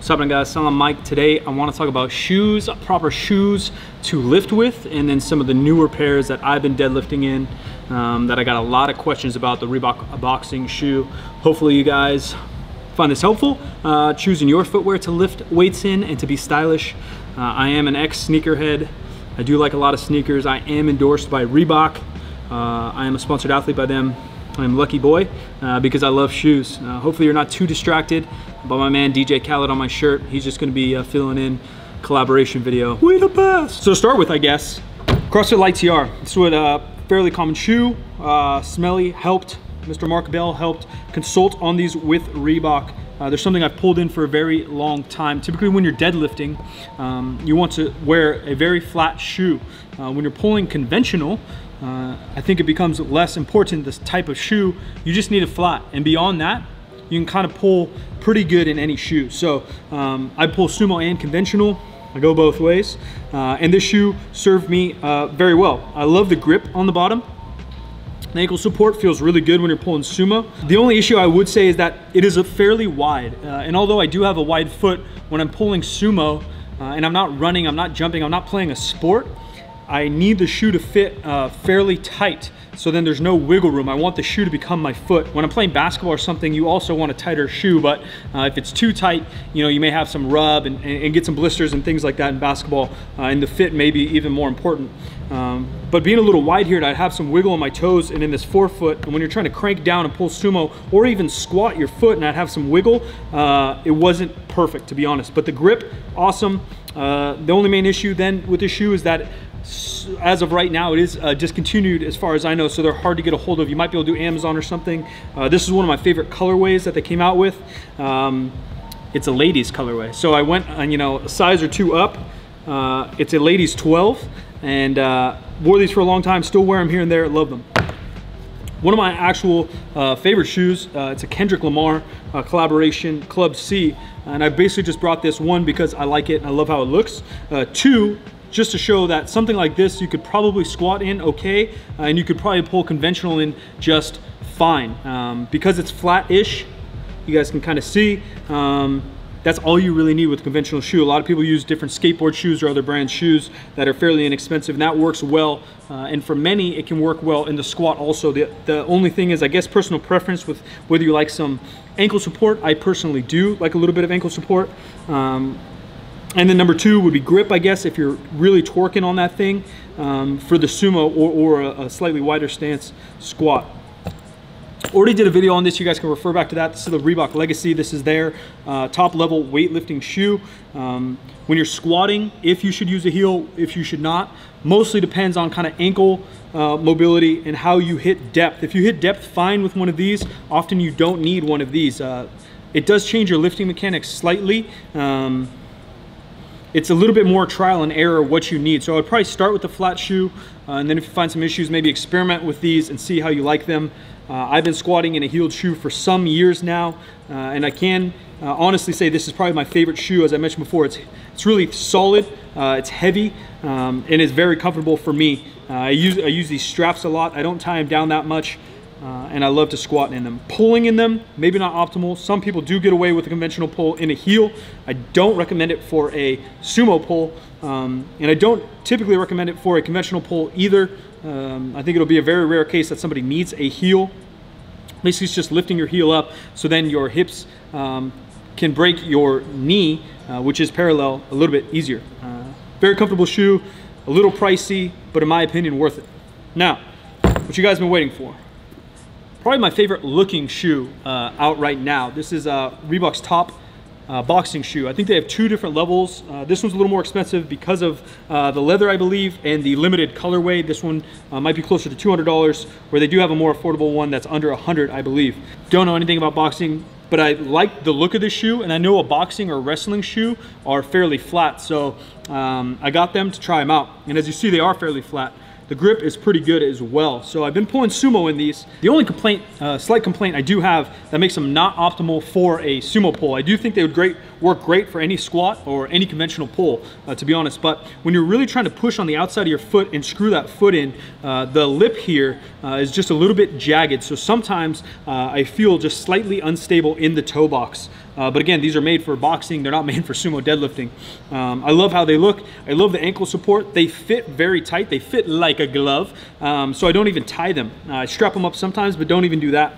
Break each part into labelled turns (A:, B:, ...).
A: What's up guys, Silent Mike. Today I want to talk about shoes, proper shoes to lift with, and then some of the newer pairs that I've been deadlifting in um, that I got a lot of questions about the Reebok boxing shoe. Hopefully you guys find this helpful, uh, choosing your footwear to lift weights in and to be stylish. Uh, I am an ex-sneakerhead. I do like a lot of sneakers. I am endorsed by Reebok. Uh, I am a sponsored athlete by them. I'm lucky boy uh, because I love shoes. Uh, hopefully you're not too distracted by my man DJ Khaled on my shirt. He's just gonna be uh, filling in collaboration video. We the best! So start with, I guess, CrossFit Lite TR. This is a uh, fairly common shoe. Uh, Smelly helped, Mr. Mark Bell helped consult on these with Reebok. Uh, there's something I've pulled in for a very long time. Typically when you're deadlifting, um, you want to wear a very flat shoe. Uh, when you're pulling conventional, uh, I think it becomes less important this type of shoe. You just need a flat. And beyond that, you can kind of pull pretty good in any shoe. So um, I pull sumo and conventional. I go both ways. Uh, and this shoe served me uh, very well. I love the grip on the bottom. The ankle support feels really good when you're pulling sumo. The only issue I would say is that it is a fairly wide. Uh, and although I do have a wide foot, when I'm pulling sumo, uh, and I'm not running, I'm not jumping, I'm not playing a sport, I need the shoe to fit uh, fairly tight so then there's no wiggle room. I want the shoe to become my foot. When I'm playing basketball or something, you also want a tighter shoe, but uh, if it's too tight, you know, you may have some rub and, and get some blisters and things like that in basketball, uh, and the fit may be even more important. Um, but being a little wide here, I'd have some wiggle on my toes and in this forefoot, and when you're trying to crank down and pull sumo, or even squat your foot and I'd have some wiggle, uh, it wasn't perfect to be honest. But the grip, awesome. Uh, the only main issue then with the shoe is that as of right now, it is uh, discontinued as far as I know, so they're hard to get a hold of. You might be able to do Amazon or something. Uh, this is one of my favorite colorways that they came out with. Um, it's a ladies colorway. So I went, on, you know, a size or two up. Uh, it's a ladies 12 and uh, wore these for a long time, still wear them here and there, love them. One of my actual uh, favorite shoes, uh, it's a Kendrick Lamar uh, collaboration, Club C. And I basically just brought this one because I like it and I love how it looks. Uh, two, just to show that something like this you could probably squat in okay uh, and you could probably pull conventional in just fine um, because it's flat-ish you guys can kind of see um, that's all you really need with a conventional shoe. A lot of people use different skateboard shoes or other brand shoes that are fairly inexpensive and that works well. Uh, and for many, it can work well in the squat also. The, the only thing is, I guess, personal preference with whether you like some ankle support. I personally do like a little bit of ankle support. Um, and then number two would be grip, I guess, if you're really torquing on that thing um, for the sumo or, or a, a, slightly wider stance squat. Already did a video on this. You guys can refer back to that. This is the Reebok Legacy. This is their uh, top level weightlifting shoe. Um, when you're squatting, if you should use a heel, if you should not, mostly depends on kind of ankle uh, mobility and how you hit depth. If you hit depth fine with one of these, often you don't need one of these. Uh, it does change your lifting mechanics slightly. Um, it's a little bit more trial and error what you need. So I would probably start with the flat shoe, uh, and then if you find some issues, maybe experiment with these and see how you like them. Uh, I've been squatting in a heeled shoe for some years now, uh, and I can uh, honestly say this is probably my favorite shoe. As I mentioned before, it's, it's really solid, uh, it's heavy, um, and it's very comfortable for me. Uh, I, use, I use these straps a lot. I don't tie them down that much. Uh, and I love to squat in them. Pulling in them, maybe not optimal. Some people do get away with a conventional pull in a heel. I don't recommend it for a sumo pull, um, and I don't typically recommend it for a conventional pull either. Um, I think it'll be a very rare case that somebody needs a heel. Basically, it's just lifting your heel up so then your hips um, can break your knee, uh, which is parallel, a little bit easier. Uh, very comfortable shoe, a little pricey, but in my opinion, worth it. Now, what you guys been waiting for? Probably my favorite looking shoe uh, out right now. This is uh, Reebok's top uh, boxing shoe. I think they have two different levels. Uh, this one's a little more expensive because of uh, the leather, I believe, and the limited colorway. This one uh, might be closer to $200, where they do have a more affordable one that's under 100, I believe. Don't know anything about boxing, but I like the look of this shoe, and I know a boxing or wrestling shoe are fairly flat, so um, I got them to try them out. And as you see, they are fairly flat. The grip is pretty good as well. So I've been pulling sumo in these. The only complaint, uh, slight complaint I do have that makes them not optimal for a sumo pull. I do think they would great work great for any squat or any conventional pull, uh, to be honest. But when you're really trying to push on the outside of your foot and screw that foot in, uh, the lip here uh, is just a little bit jagged. So sometimes uh, I feel just slightly unstable in the toe box. Uh, but again, these are made for boxing. They're not made for sumo deadlifting. Um, I love how they look. I love the ankle support. They fit very tight. They fit like a glove. Um, so I don't even tie them. Uh, I strap them up sometimes, but don't even do that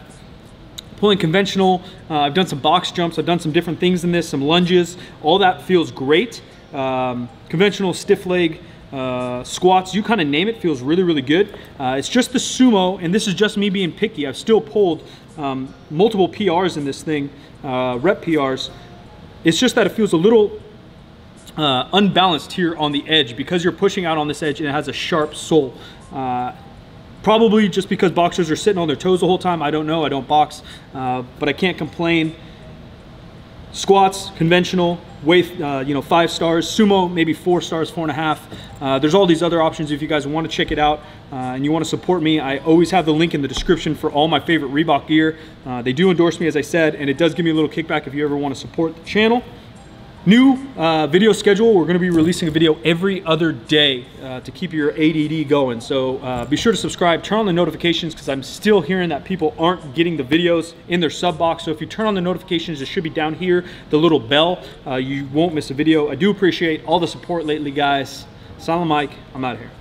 A: pulling conventional. Uh, I've done some box jumps. I've done some different things in this, some lunges. All that feels great. Um, conventional stiff leg uh, squats, you kind of name it, feels really, really good. Uh, it's just the sumo, and this is just me being picky. I've still pulled um, multiple PRs in this thing, uh, rep PRs. It's just that it feels a little uh, unbalanced here on the edge because you're pushing out on this edge and it has a sharp sole. Uh, Probably just because boxers are sitting on their toes the whole time. I don't know. I don't box, uh, but I can't complain. Squats, conventional, weight, uh, you know, five stars. Sumo, maybe four stars, four and a half. Uh, there's all these other options if you guys want to check it out uh, and you want to support me. I always have the link in the description for all my favorite Reebok gear. Uh, they do endorse me, as I said, and it does give me a little kickback if you ever want to support the channel. New uh, video schedule. We're going to be releasing a video every other day uh, to keep your ADD going. So uh, be sure to subscribe, turn on the notifications because I'm still hearing that people aren't getting the videos in their sub box. So if you turn on the notifications, it should be down here, the little bell. Uh, you won't miss a video. I do appreciate all the support lately, guys. Silent Mike, I'm out of here.